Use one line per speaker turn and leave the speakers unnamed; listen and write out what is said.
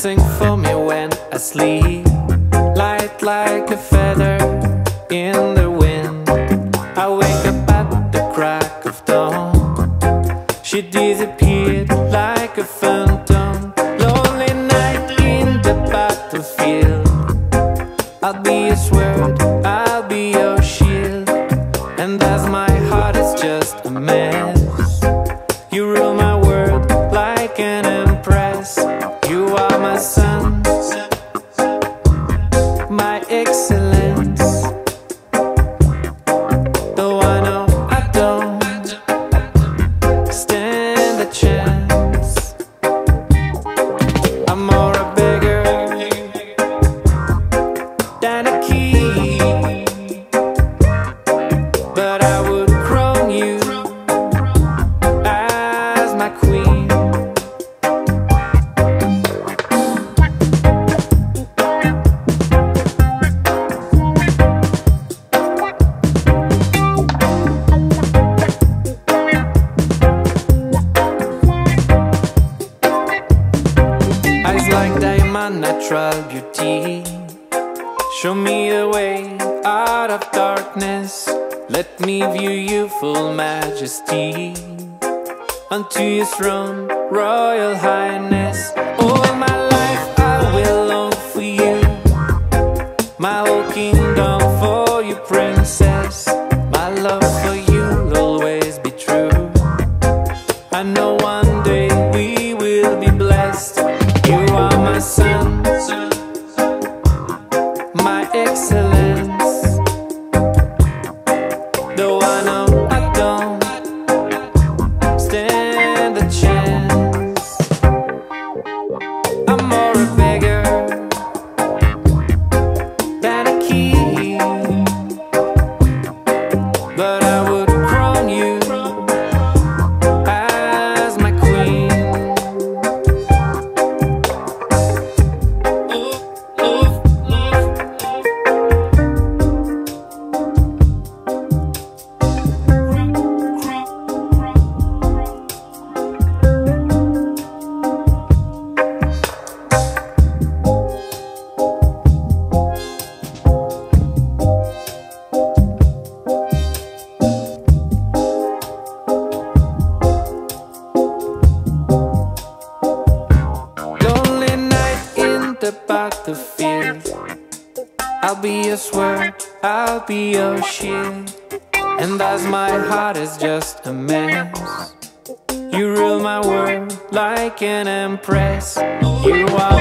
sing for me when I sleep. Light like a feather in the wind. I wake up at the crack of dawn. She disappeared like a phantom. Lonely night in the battlefield. I'll be your sword, I'll be your shield. Like diamond, natural beauty. Show me the way out of darkness. Let me view you full majesty. Unto your throne, royal highness. All my life I will long for you. My whole kingdom my in the battlefield. I'll be your sword, I'll be your shield. And as my heart is just a mess, you rule my world like an empress. You are